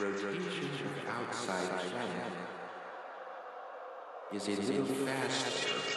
rotation of outside planet is a little faster?